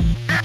Yeah.